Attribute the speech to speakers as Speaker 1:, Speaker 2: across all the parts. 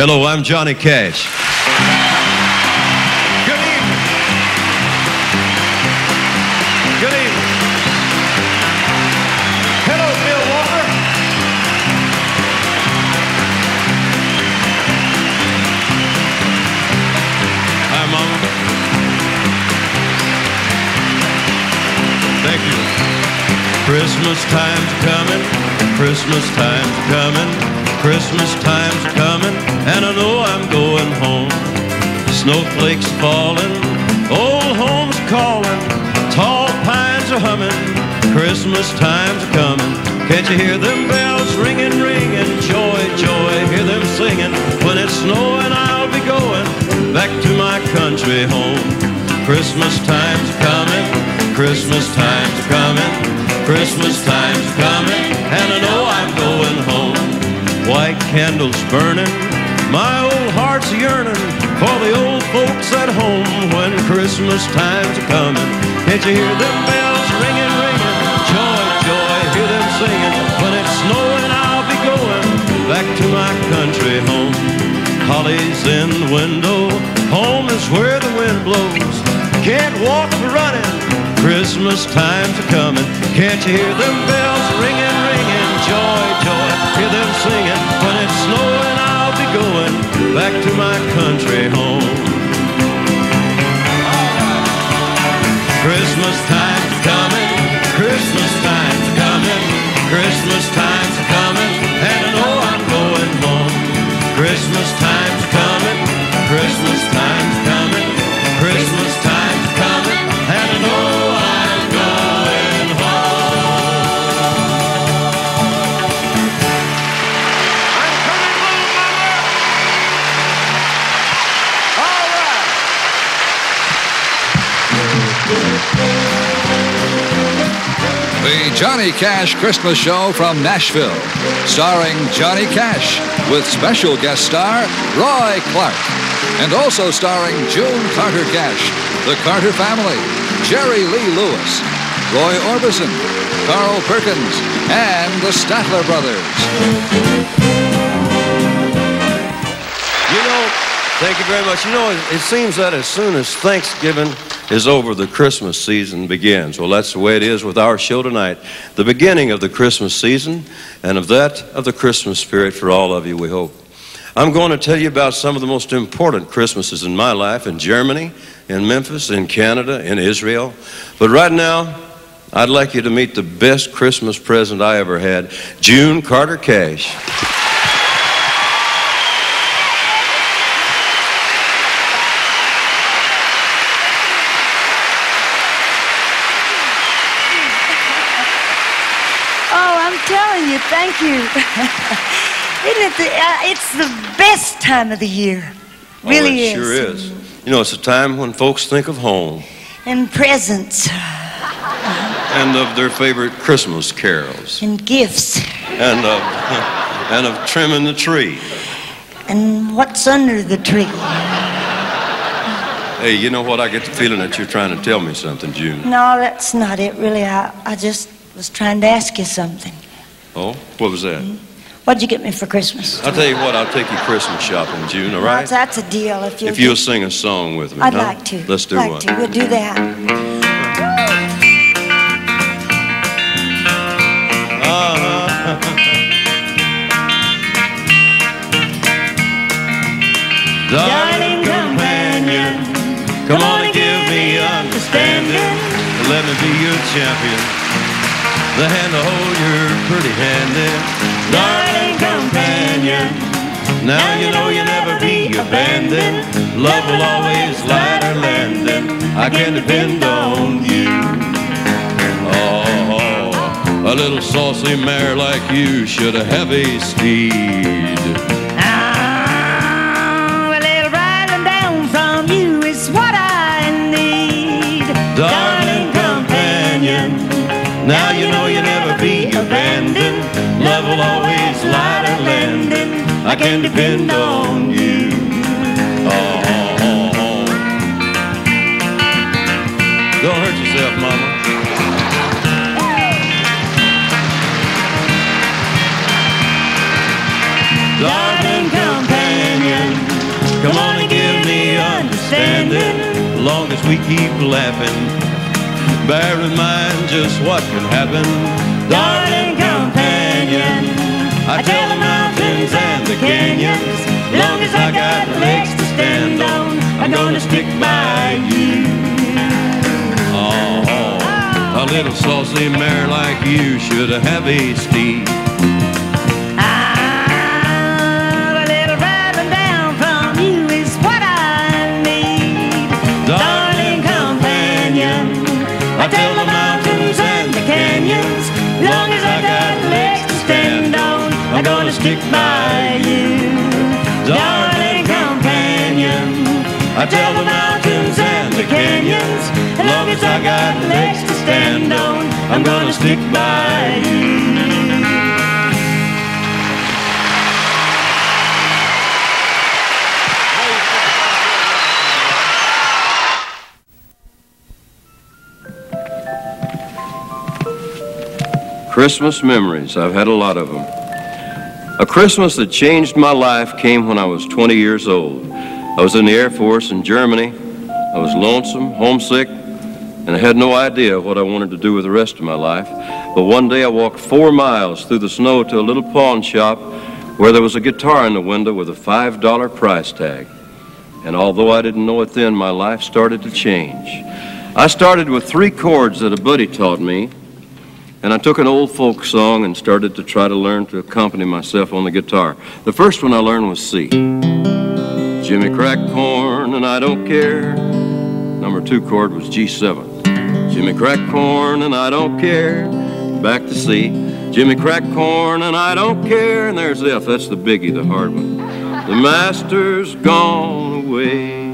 Speaker 1: Hello, I'm Johnny Cash. Good evening. Good evening. Hello, Bill Walker. Hi, Mama. Thank you. Christmas time's coming. Christmas time's coming. Christmas time's coming. And I know I'm going home. Snowflakes falling. Old home's calling. Tall pines are humming. Christmas time's coming. Can't you hear them bells ringing, ringing? Joy, joy, hear them singing. When it's snowing, I'll be going back to my country home. Christmas time's coming. Christmas time's coming. Christmas time's coming. And I know I'm going home. White candles burning. My old heart's yearning for the old folks at home when Christmas time's coming. Can't you hear them bells ringing, ringing? Joy, joy, hear them singing. When it's snowing, I'll be going back to my country home. Holly's in the window, home is where the wind blows. Can't walk for running, Christmas time's a coming. Can't you hear them bells ringing, ringing? Joy, joy, hear them singing. When it's snowing, I'll be going back to my country home. Christmas time's coming, Christmas time's coming, Christmas time's coming, and I know I'm going home. Christmas time's coming, Christmas time's
Speaker 2: Johnny Cash Christmas Show from Nashville, starring Johnny Cash, with special guest star Roy Clark, and also starring June Carter Cash, the Carter family, Jerry Lee Lewis, Roy Orbison, Carl Perkins, and the Statler brothers.
Speaker 1: You know, thank you very much. You know, it, it seems that as soon as Thanksgiving is over, the Christmas season begins. Well, that's the way it is with our show tonight. The beginning of the Christmas season, and of that, of the Christmas spirit for all of you, we hope. I'm going to tell you about some of the most important Christmases in my life in Germany, in Memphis, in Canada, in Israel. But right now, I'd like you to meet the best Christmas present I ever had, June Carter Cash.
Speaker 3: Oh, I'm telling you, thank you. Isn't it the, uh, it's the best time of the year. Really
Speaker 1: oh, it
Speaker 3: is.
Speaker 1: sure is. You know, it's a time when folks think of home
Speaker 3: And presents
Speaker 1: and of their favorite Christmas carols
Speaker 3: and gifts
Speaker 1: and of, and of trimming the tree.
Speaker 3: and what's under the tree.
Speaker 1: Hey, you know what? I get the feeling that you're trying to tell me something, June.
Speaker 3: No, that's not it, really. I, I just was trying to ask you something.
Speaker 1: Oh, what was that? Mm-hmm.
Speaker 3: What'd you get me for Christmas?
Speaker 1: I'll tell you what, I'll take you Christmas shopping, June, all right?
Speaker 3: That's, that's a deal. If you'll,
Speaker 1: If you'll sing a song with me.
Speaker 3: I'd
Speaker 1: huh?
Speaker 3: like to.
Speaker 1: Let's do
Speaker 3: like
Speaker 1: one.
Speaker 3: To. We'll do that. Uh-huh.
Speaker 1: Darling companion, come on and give me understanding. Let me be your champion. The hand to hold your pretty hand in. Darling companion, now you know you'll never be abandoned. Love will always light our landing. I can depend on you. Oh, a little saucy mare like you should have a steed.
Speaker 3: Ah, a little riding down from you is what I need.
Speaker 1: Darling companion, now you I can depend on you. Oh, oh, oh. Don't hurt yourself, Mama. Darling companion, Come on and give me understanding, long as we keep laughing. Bear in mind just what can happen, darling. I tell the mountains and the canyons, long as I got legs to stand on, I'm gonna stick by you. Oh, a little saucy mare like you should have a steed.
Speaker 3: Gonna stick by you. Darling companion,
Speaker 1: I tell the mountains and the canyons, as long as I got legs to stand on, I'm gonna stick by you. Christmas memories. I've had a lot of them. A Christmas that changed my life came when I was 20 years old. I was in the Air Force in Germany. I was lonesome, homesick, and I had no idea what I wanted to do with the rest of my life. But one day I walked four miles through the snow to a little pawn shop where there was a guitar in the window with a $5 price tag. And although I didn't know it then, my life started to change. I started with three chords that a buddy taught me, and I took an old folk song and started to try to learn to accompany myself on the guitar. The first one I learned was C. Jimmy cracked corn and I don't care. Number two chord was G7. Jimmy cracked corn and I don't care. Back to C. Jimmy cracked corn and I don't care. And there's F. That's the biggie, the hard one. The master's gone away.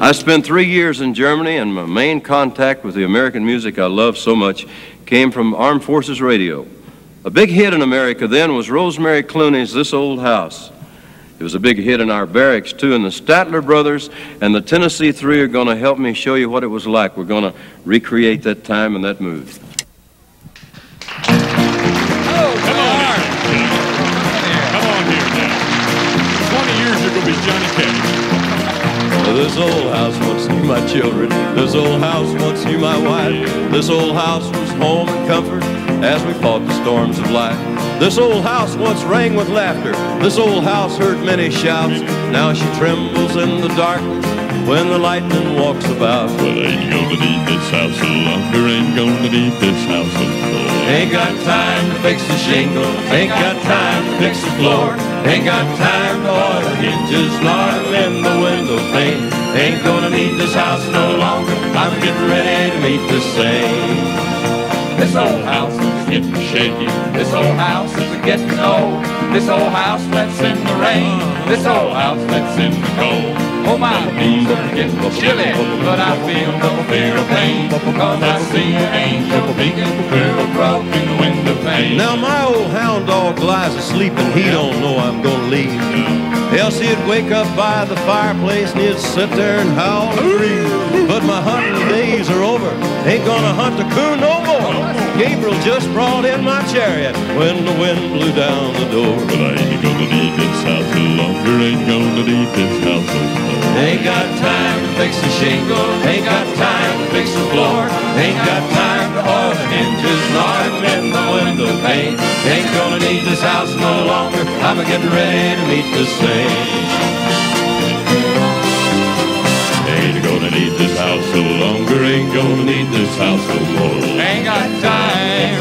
Speaker 1: I spent three years in Germany, and my main contact with the American music I love so much came from Armed Forces Radio. A big hit in America then was Rosemary Clooney's This Old House. It was a big hit in our barracks, too, and the Statler brothers and the Tennessee Three are going to help me show you what it was like. We're going to recreate that time and that mood. This old house once knew my children. This old house once knew my wife. This old house was home and comfort as we fought the storms of life. This old house once rang with laughter. This old house heard many shouts. Now she trembles in the darkness when the lightning walks about.
Speaker 4: Well, ain't gonna need this house no longer. Ain't gonna need this house no more.
Speaker 1: Ain't got time to fix the shingle. Ain't got time to fix the floor. Ain't got time to oil the hinges, to mend the window pane. Ain't gonna need this house no longer. I'm getting ready to meet the saint.
Speaker 4: This old house is getting shaky. This old house is getting old. This old house lets in the rain. This old house lets in the cold. Oh, my knees are getting chilly, but I feel no fear of pain. Cause I see an angel peeking through a broken window pane.
Speaker 1: Now my old hound dog lies asleep and he don't know I'm gonna leave. Else he'd wake up by the fireplace and he'd sit there and howl and grieve. But my hunting days are over. Ain't gonna hunt the coon no more. Gabriel just brought in my chariot when the wind blew down the door.
Speaker 4: But I ain't gonna need this house no longer. Ain't gonna need this house no more.
Speaker 1: Ain't got time to fix the shingle. Ain't got time to fix the floor. Ain't got time to oil the hinges nor mend the window pane. Ain't gonna need this house no longer. I'm getting ready to meet the saint.
Speaker 4: Need this house no longer. Ain't gonna need this house no more.
Speaker 1: Ain't got time.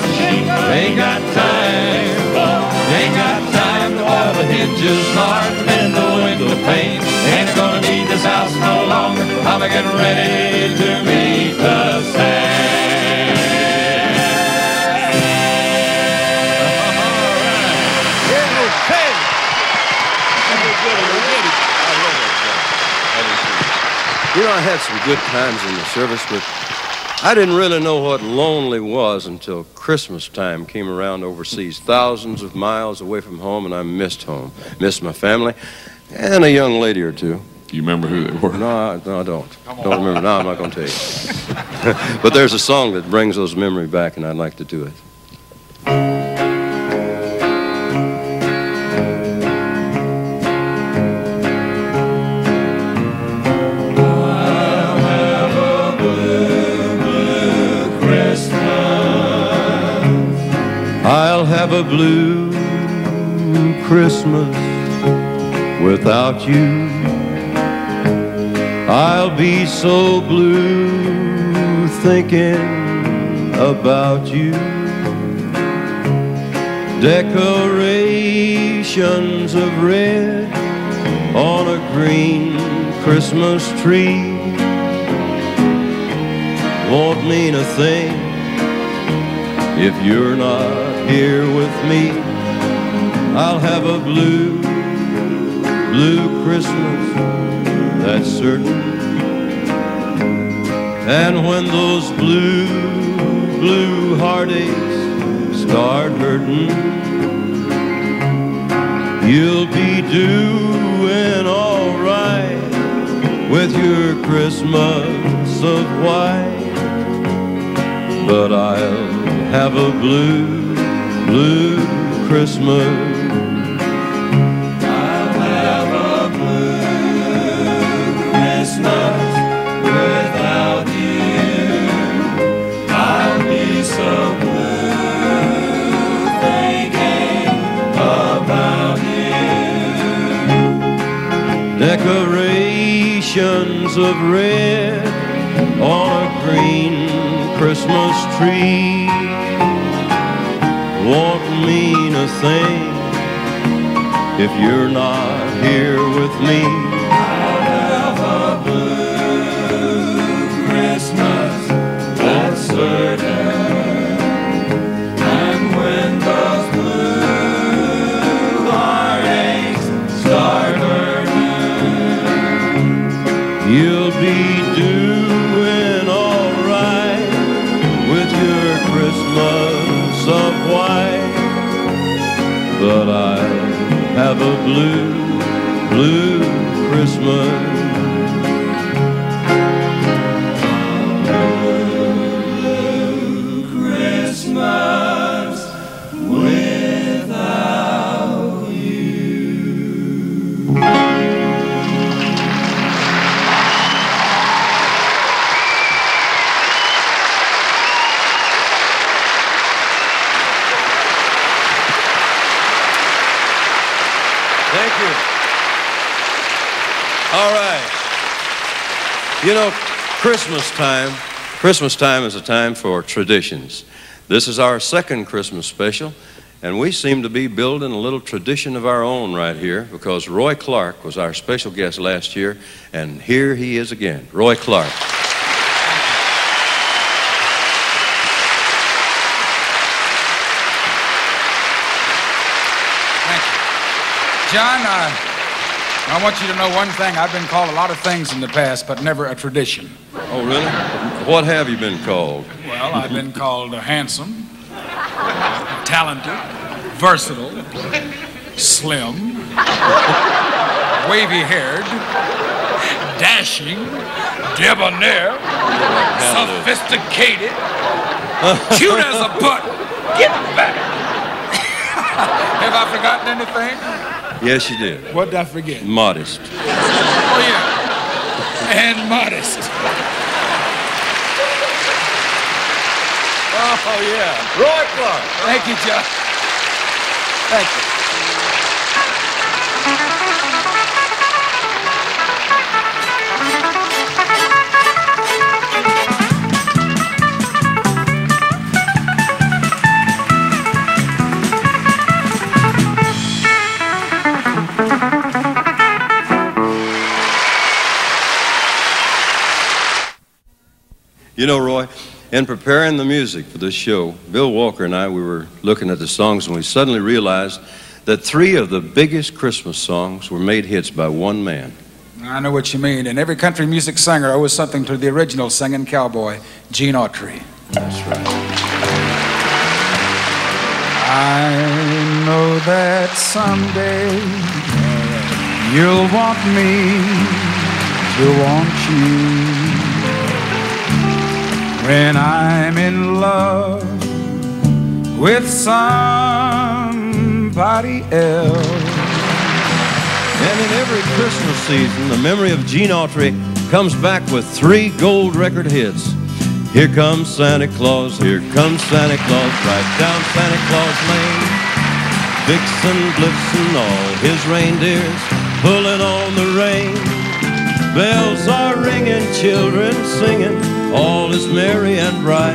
Speaker 1: Ain't got time. Ain't got time to oil the hinges to mend the window pane. Ain't gonna need this house no longer. I'm getting ready to meet the saint. You know, I had some good times in the service, but I didn't really know what lonely was until Christmas time came around overseas, thousands of miles away from home, and I missed home, missed my family, and a young lady or two.
Speaker 4: Do you remember who they were?
Speaker 1: No, I, no, I don't. Don't remember. No, I'm not going to tell you. but there's a song that brings those memories back, and I'd like to do it. A blue Christmas without you. I'll be so blue thinking about you. Decorations of red on a green Christmas tree won't mean a thing if you're not here with me. I'll have a blue, blue Christmas, that's certain. And when those blue, blue heartaches start hurting, you'll be doing all right with your Christmas of white. But I'll have a blue, blue Christmas. I'll have a blue Christmas without you. I'll be so blue thinking about you. Decorations of red on a green Christmas tree won't mean a thing if you're not here with me. I'll have a blue Christmas, that's certain. And when those blue heartaches start you'll be doing all right with your Christmas blue, blue Christmas. All right. You know, Christmas time, Christmas time is a time for traditions. This is our second Christmas special, and we seem to be building a little tradition of our own right here because Roy Clark was our special guest last year, and here he is again. Roy Clark.
Speaker 5: Thank you. John, uh, I want you to know one thing. I've been called a lot of things in the past, but never a tradition.
Speaker 1: Oh, really? What have you been called?
Speaker 5: Well, I've been called handsome, talented, versatile, slim, wavy haired, dashing, debonair, sophisticated, cute as a button. Get back. Have I forgotten anything?
Speaker 1: Yes, you did.
Speaker 5: What did I forget?
Speaker 1: Modest.
Speaker 5: Oh, yeah. And modest.
Speaker 1: Oh, yeah. Roy Clark.
Speaker 5: Thank you, John. Thank you.
Speaker 1: You know, Roy, in preparing the music for this show, Bill Walker and I, we were looking at the songs and we suddenly realized that three of the biggest Christmas songs were made hits by one man.
Speaker 5: I know what you mean. And every country music singer owes something to the original singing cowboy, Gene Autry.
Speaker 1: That's right.
Speaker 5: I know that someday you'll want me to want you. When I'm in love with somebody else.
Speaker 1: And in every Christmas season, the memory of Gene Autry comes back with three gold record hits. Here comes Santa Claus, here comes Santa Claus, right down Santa Claus Lane. Vixen, Blitzen, all his reindeers pulling on the rein. Bells are ringing, children singing, all is merry and bright.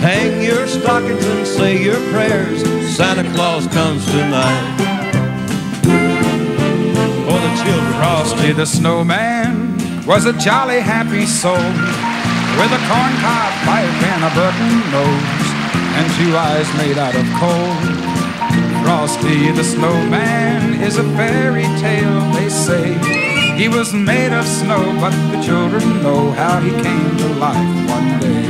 Speaker 1: Hang your stockings and say your prayers, Santa Claus comes tonight. For the children,
Speaker 5: Frosty the snowman was a jolly happy soul with a corncob pipe and a button nose and two eyes made out of coal. Frosty the snowman is a fairy tale, they say. He was made of snow, but the children know how he came to life one day.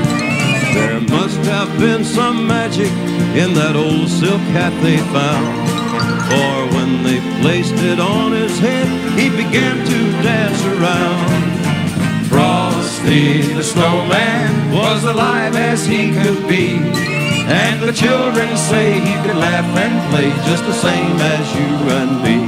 Speaker 1: There must have been some magic in that old silk hat they found. For when they placed it on his head, he began to dance around.
Speaker 5: Frosty the snowman was alive as he could be. And the children say he could laugh and play
Speaker 1: just the same as you and me.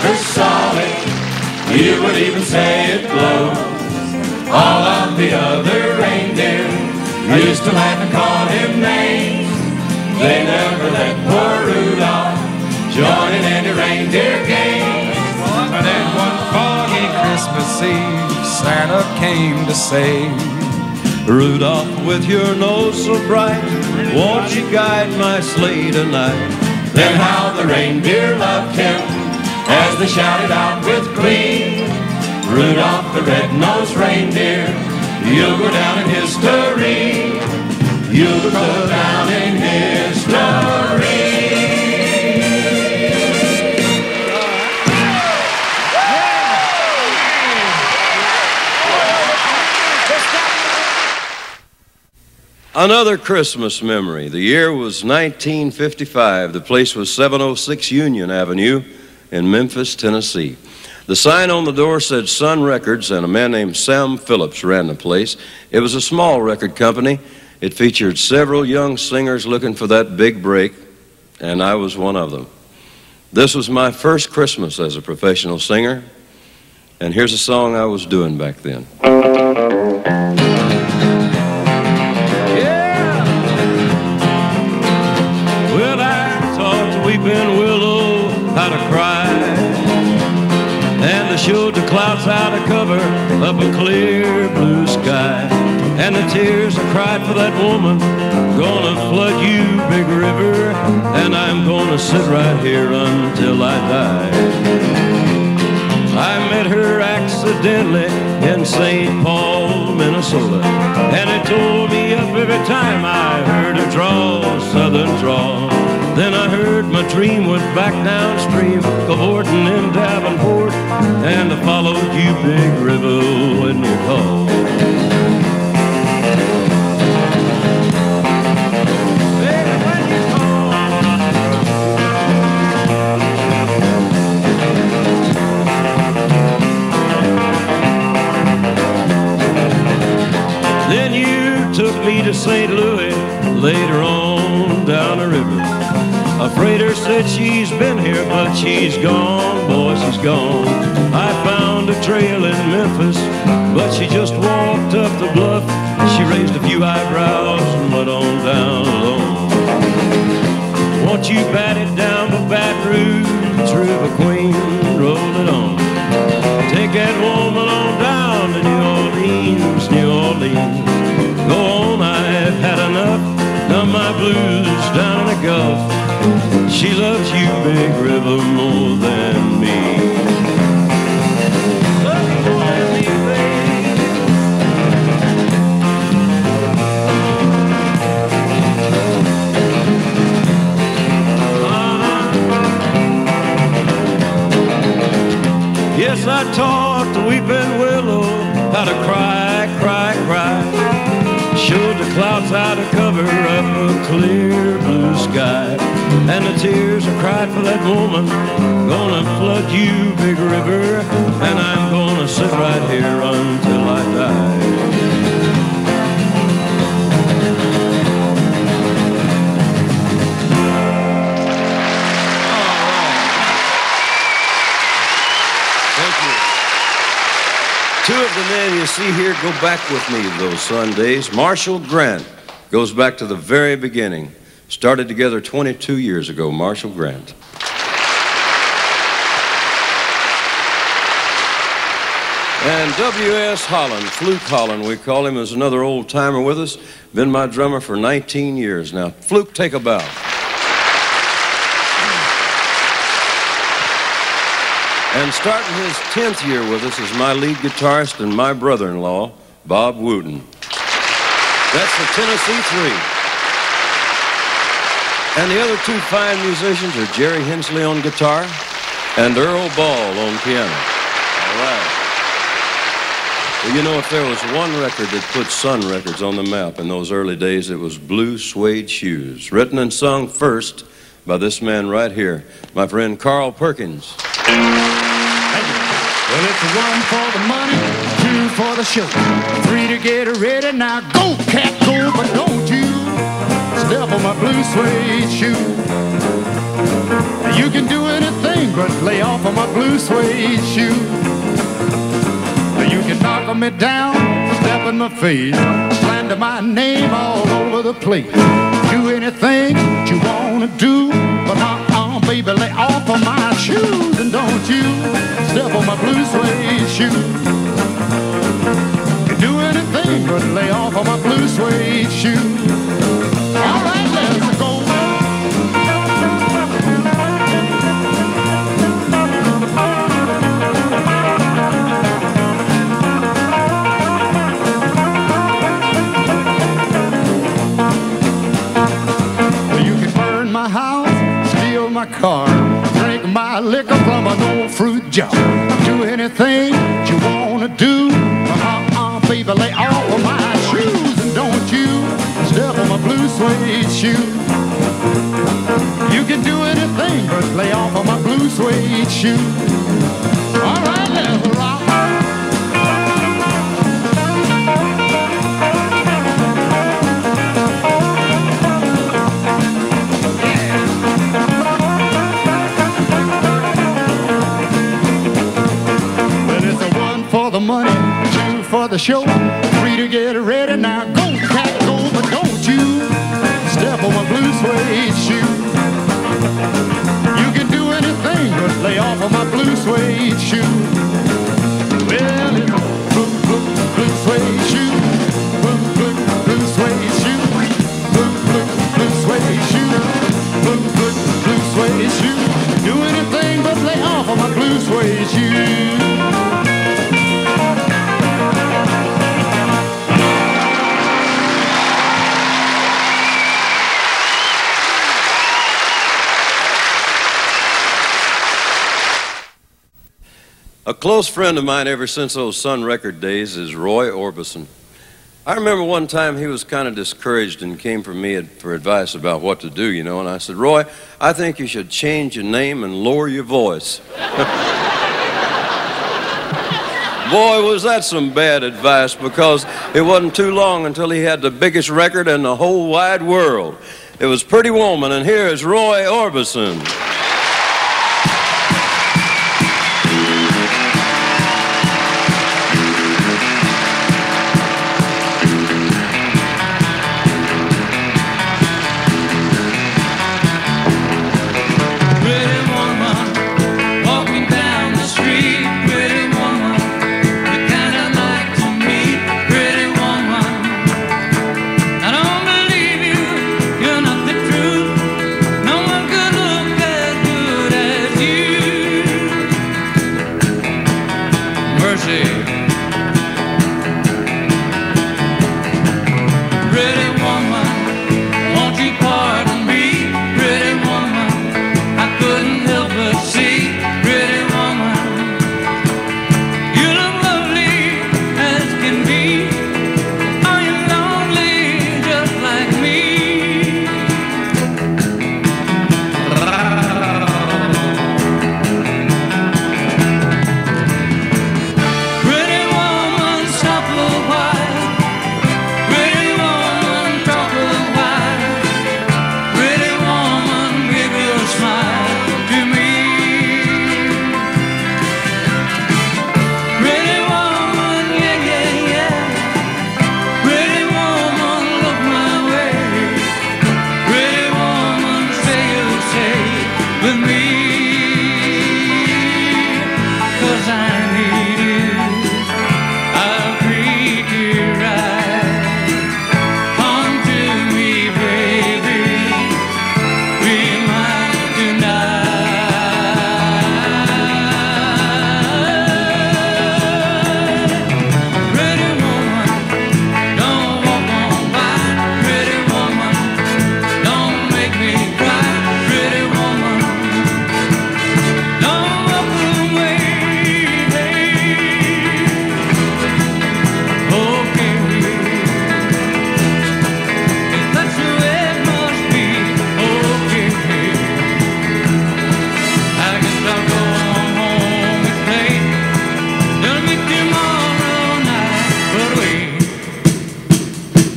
Speaker 4: you would even say it glows. All of the other reindeer used to laugh and call him names. They never let poor Rudolph join in any reindeer games.
Speaker 5: But then one foggy Christmas Eve, Santa came to say,
Speaker 1: Rudolph, with your nose so bright, won't you guide my sleigh tonight?
Speaker 4: Then how the reindeer loved him as they shouted out with glee. Rudolph the red-nosed reindeer, you'll go down in history. You'll go down in history.
Speaker 1: Another Christmas memory. The year was 1955. The place was 706 Union Avenue in Memphis, Tennessee. The sign on the door said Sun Records, and a man named Sam Phillips ran the place. It was a small record company. It featured several young singers looking for that big break, and I was one of them. This was my first Christmas as a professional singer, and here's a song I was doing back then. The clouds cover up a clear blue sky. And the tears I cried for that woman gonna flood you, big river. And I'm gonna sit right here until I die. I met her accidentally in St. Paul, Minnesota. And it tore me up every time I heard her draw, southern drawl. Then I heard my dream went back downstream, cavorting in Davenport. And I followed you, big river. When you called. Then you took me to St. Louis later on down the river. A freighter said she's been here, but she's gone, boy, she's gone. I found a trail in Memphis, but she just walked up the bluff. She raised a few eyebrows and went on down alone. Won't you bat it down to Baton Rouge, River Queen, roll it on. Take that woman on down to New Orleans, New Orleans. Go on, I've had enough. Done my blues down the Gulf. You, Big River, more than me. Yes, I taught the weeping willow how to cry, cry, cry. Showed the clouds how to cover cried for that woman gonna flood you, big river. And I'm gonna sit right here until I die. Thank you. Two of the men you see here go back with me those Sundays. Marshall Grant goes back to the very beginning. Started together 22 years ago, Marshall Grant. And W.S. Holland, Fluke Holland, we call him, is another old timer with us. Been my drummer for 19 years now. Fluke, take a bow. And starting his 10th year with us is my lead guitarist and my brother in law, Bob Wooten. That's the Tennessee Three. And the other two fine musicians are Jerry Hensley on guitar and Earl Ball on piano. All right. Well, you know, if there was one record that put Sun Records on the map in those early days, it was Blue Suede Shoes, written and sung first by this man right here, my friend Carl Perkins.
Speaker 6: Well, it's one for the money, two for the show, three to get ready. Now go, cat, go, but don't you on my blue suede shoe. You can do anything but lay off of my blue suede shoe. You can knock me down, step in my face, slander my name all over the place. Do anything that you wanna do, but uh-uh, baby, lay off of my shoes and don't you step on my blue suede shoe. Do anything but lay off of my blue suede shoe. All right, let's go. You can burn my house, steal my car, drink my liquor from an old fruit jar. All right, rock. Well, it's a one for the money, two for the show, on my blue suede A
Speaker 1: close friend of mine ever since those Sun Record days is Roy Orbison. I remember one time he was kind of discouraged and came for me for advice about what to do, you know, and I said, Roy, I think you should change your name and lower your voice. Boy, was that some bad advice because it wasn't too long until he had the biggest record in the whole wide world. It was Pretty Woman, and here is Roy Orbison.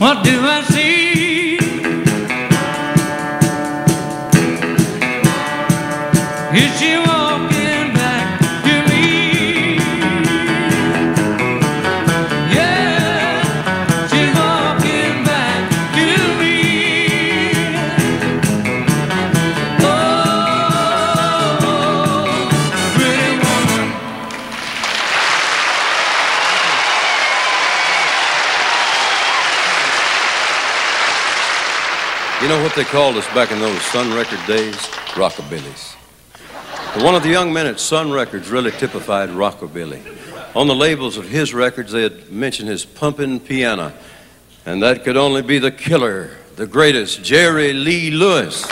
Speaker 7: What do I
Speaker 5: say? what they called us back in those Sun Record days? Rockabillys. One of the young men at Sun Records really typified rockabilly. On the labels of his records, they had mentioned his pumping piano, and that could only be the killer, the greatest, Jerry Lee Lewis.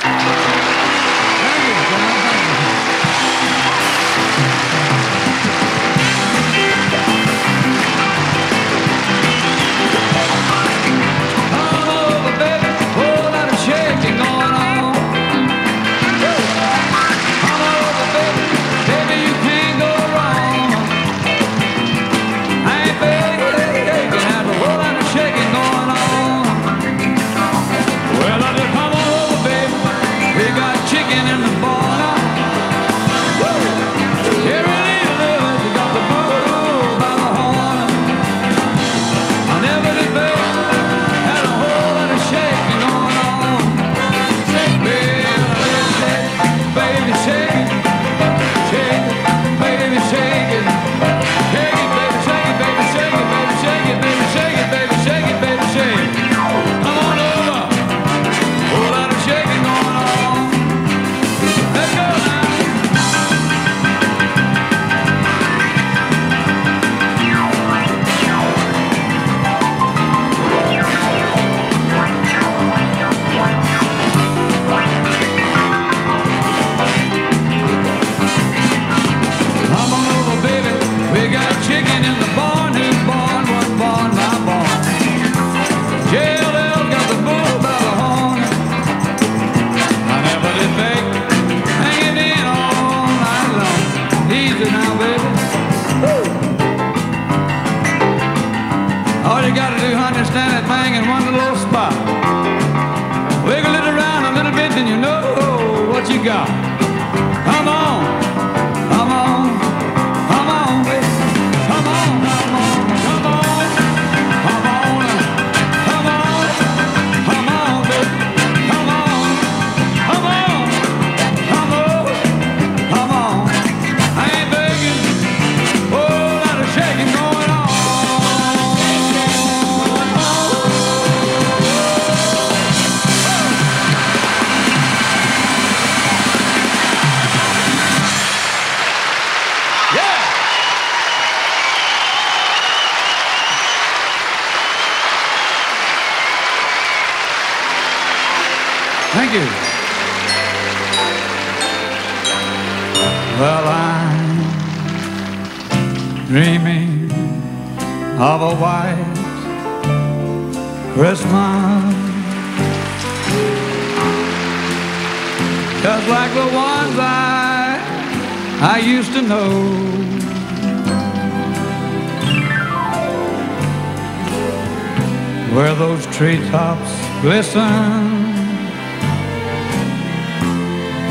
Speaker 8: Listen,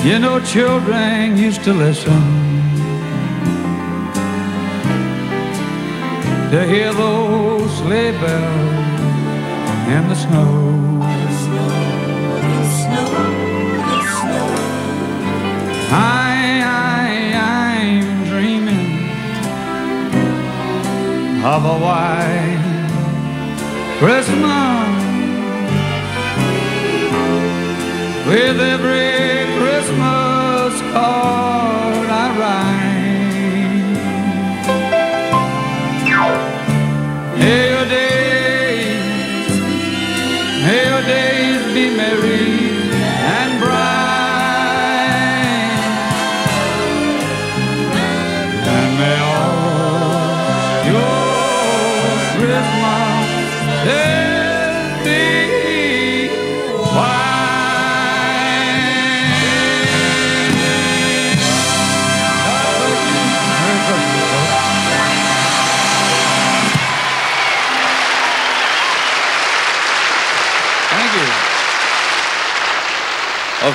Speaker 8: You know, children used to listen to hear those sleigh bells in the snow. I, I, I'm dreaming of a white Christmas. with every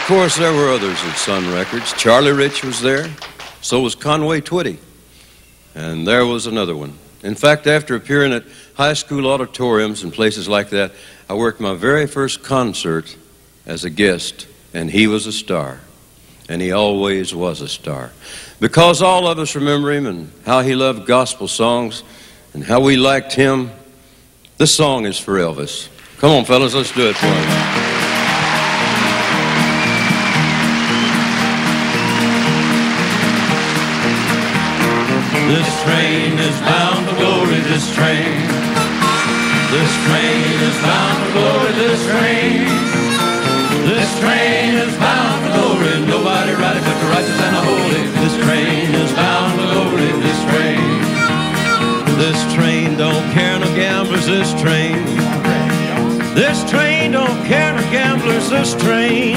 Speaker 1: course, there were others at Sun Records. Charlie Rich was there. So was Conway Twitty. And there was another one. In fact, after appearing at high school auditoriums and places like that, I worked my very first concert as a guest, and he was a star. And he always was a star. Because all of us remember him and how he loved gospel songs and how we liked him, this song is for Elvis. Come on, fellas, let's do it for him. This train is bound for glory, this train. This train is bound for glory, this train. This train is bound for glory, nobody ride it but the righteous and the holy. This train is bound for glory, this train. This train don't care no gamblers, this train. This train don't care no gamblers, this train.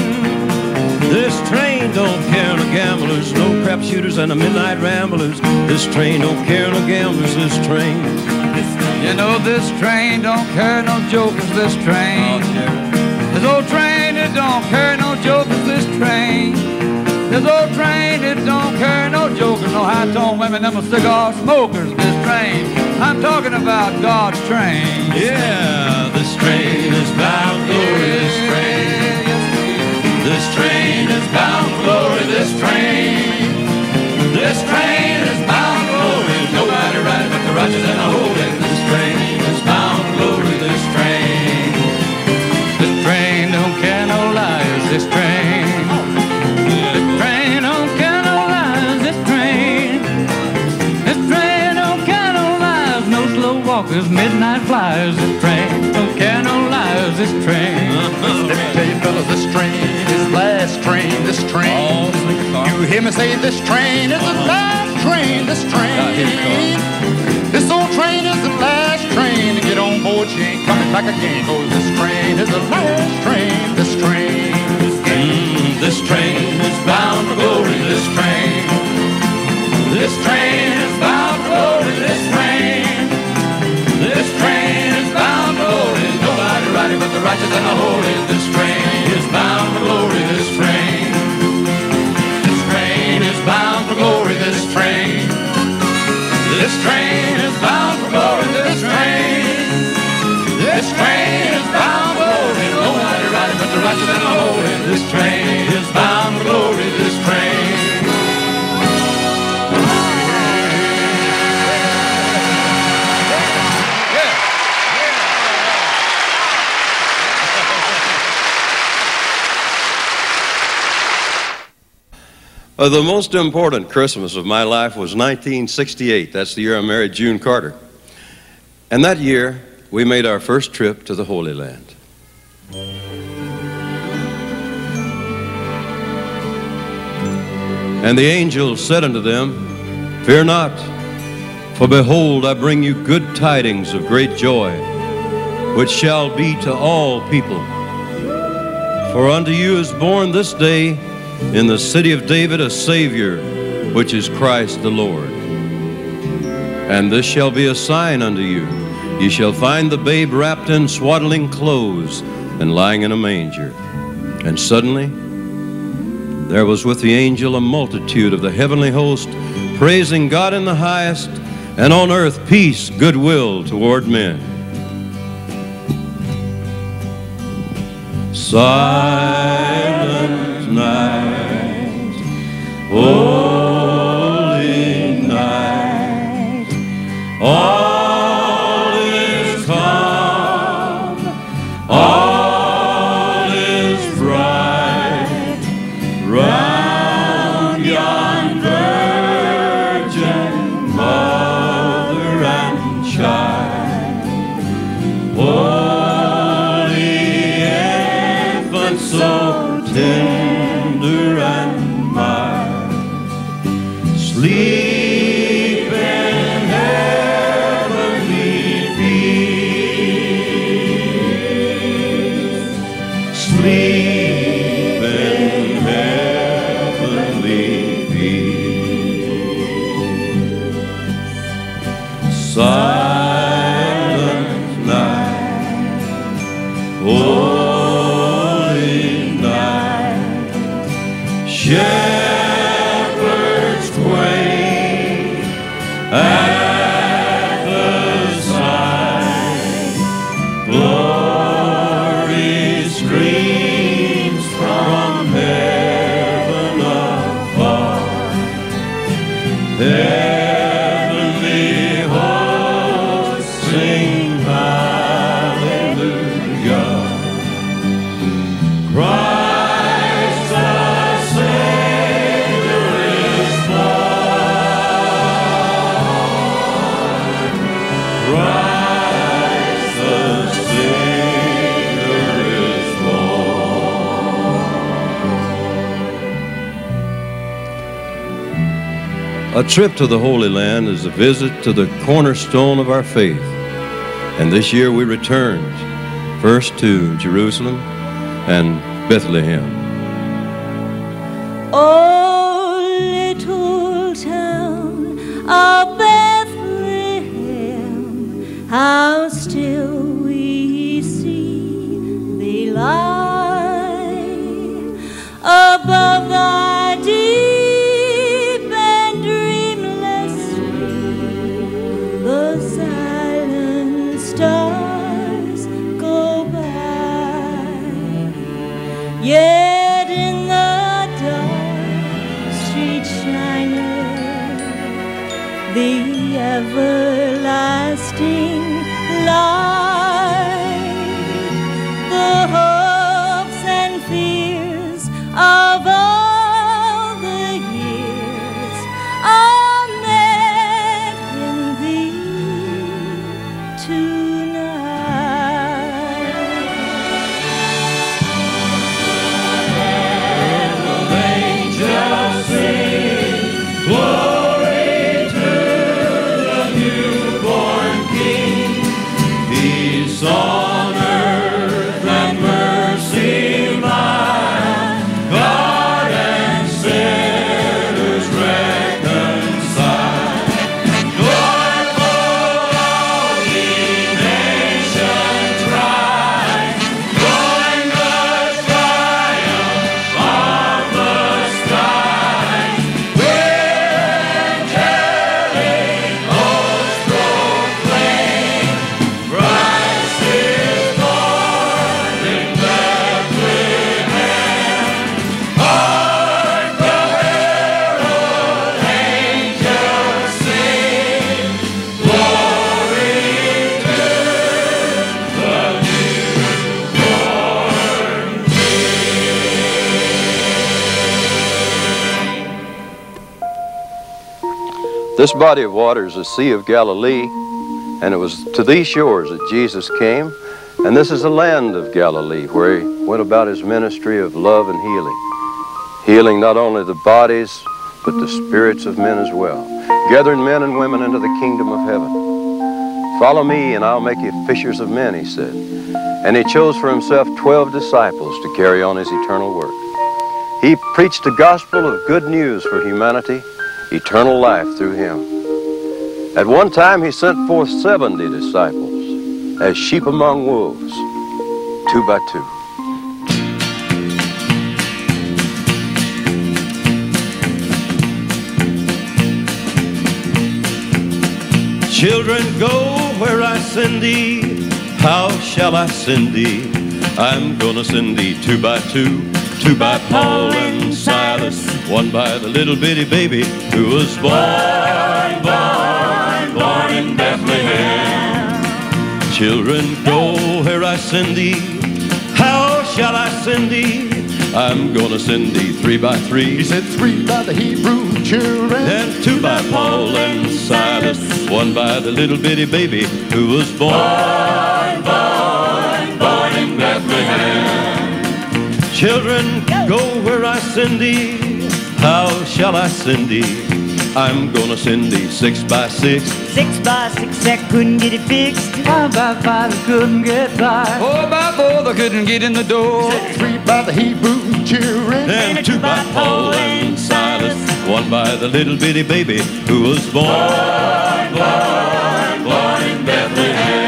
Speaker 1: This train don't care no gamblers, no crap shooters and the midnight ramblers. This train don't care no gamblers, this train.
Speaker 5: You know this train don't care no jokers, this train. This old train, it don't care no jokers, this train. This old train, it don't care no jokers, no high-tone women, them cigar smokers, this train. I'm talking about God's train.
Speaker 1: Yeah, this train is bound glory, this train. This train is bound for glory, this train. This train is bound for glory. Nobody ride but the righteous and the holy. This train is bound for glory, this train.
Speaker 5: This train don't care no liars, this train. This train don't care no liars, this train. This train don't care no liars, no slow walkers, midnight flyers, this train don't care no liars, this train.
Speaker 6: Let me This train. You hear me say this train is the last train. This train. This old train is the last train. To get on board, she ain't coming back again. Cause this train is the last train. This train.
Speaker 1: Mm, this train is bound for glory, this train. This train is bound for glory, this train. This train is bound for glory. Nobody riding but the righteous and the holy. This train is bound for glory, this train. Bound for glory, this train. This train is bound for glory, this train. This train is bound for glory. Nobody riding but the righteous and the holy. This train is bound for glory, this train. Uh, the most important Christmas of my life was 1968. That's the year I married June Carter. And that year, we made our first trip to the Holy Land. And the angel said unto them, Fear not, for behold, I bring you good tidings of great joy, which shall be to all people. For unto you is born this day in the city of David a Savior, which is Christ the Lord. And this shall be a sign unto you. Ye shall find the babe wrapped in swaddling clothes and lying in a manger. And suddenly there was with the angel a multitude of the heavenly host, praising God in the highest, and on earth peace, goodwill toward men. Silent all peace. A trip to the Holy Land is a visit to the cornerstone of our faith. And this year we returned first to Jerusalem and Bethlehem.
Speaker 3: Oh, little town of Bethlehem, how still
Speaker 9: This body of water is the Sea of Galilee, and it was to these shores that Jesus came. And this is the land of Galilee where he went about his ministry of love and healing, healing not only the bodies, but the spirits of men as well, gathering men and women into the kingdom of heaven. Follow me, and I'll make you fishers of men, he said. And he chose for himself 12 disciples to carry on his eternal work. He preached the gospel of good news for humanity, eternal life through him. At one time, he sent forth 70 disciples as sheep among wolves, two by two.
Speaker 1: Children, go where I send thee. How shall I send thee? I'm gonna send thee two by two, two by Paul and Silas, one by the little bitty baby who was born, born, born in Bethlehem. Children, go where I send thee. How shall I send thee? I'm gonna send thee three by three.
Speaker 6: He said three by the Hebrew children.
Speaker 1: And two by Paul and Silas, one by the little bitty baby who was born, Children, go where I send thee. How shall I send thee? I'm gonna send thee six by six.
Speaker 3: Six by six that couldn't get it fixed.
Speaker 10: Five by five that couldn't get by. Four by four that couldn't get in the door.
Speaker 6: Three by the Hebrew children.
Speaker 1: And two by Paul and Silas, one by the little bitty baby who was born, born, born in Bethlehem.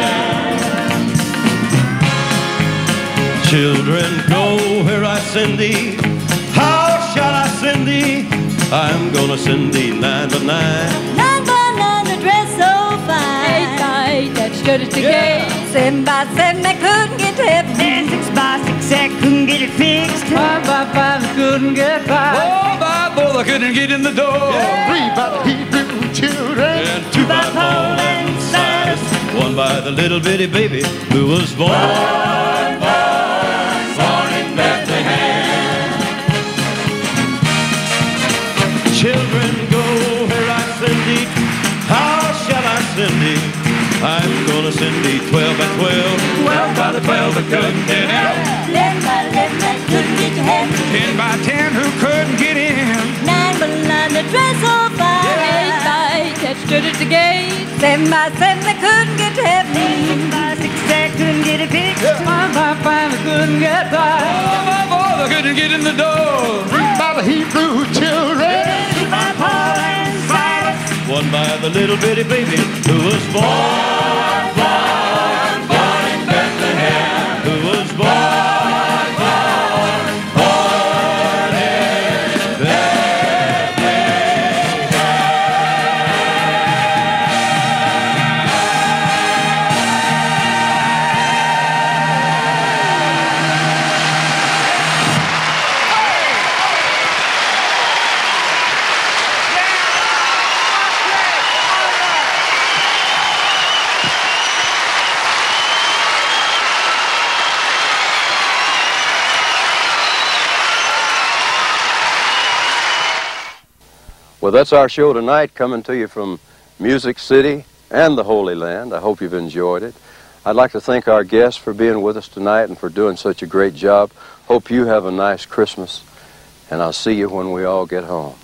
Speaker 1: Children, go where I send thee. How shall I send thee? I'm gonna send thee nine by nine.
Speaker 3: Nine by nine, the dress so fine.
Speaker 11: Eight by eight, that stood at the
Speaker 1: Yeah.
Speaker 11: gate.
Speaker 3: Seven by seven, I couldn't get to heaven. Six by six, I couldn't get it fixed.
Speaker 10: Five by five, I couldn't get by.
Speaker 5: Oh, by four, I couldn't get in the door.
Speaker 6: Three by the Hebrew children.
Speaker 1: And two by Paul and Silas. One by the little bitty baby who was born. Children, gonna send thee twelve by twelve.
Speaker 5: Twelve by the twelve, I couldn't get out.
Speaker 3: Eleven by eleven, I couldn't get to heaven.
Speaker 5: Ten by ten, who couldn't get in?
Speaker 3: Nine by nine, the dress so fine.
Speaker 11: Eight by eight, that stood at the gate.
Speaker 3: Seven by seven, I couldn't get to heaven. Six by six, I couldn't get it fixed.
Speaker 10: Five by five, I couldn't get by.
Speaker 5: Oh, by four, I couldn't get in the door.
Speaker 6: Three by the Hebrew children.
Speaker 3: Two by Paul and Silas.
Speaker 1: One by the little bitty baby who was. Born, Well, that's our show tonight, coming to you from Music City and the Holy Land. I hope you've enjoyed it. I'd like to thank our guests for being with us tonight and for doing such a great job. Hope you have a nice Christmas, and I'll see you when we all get home.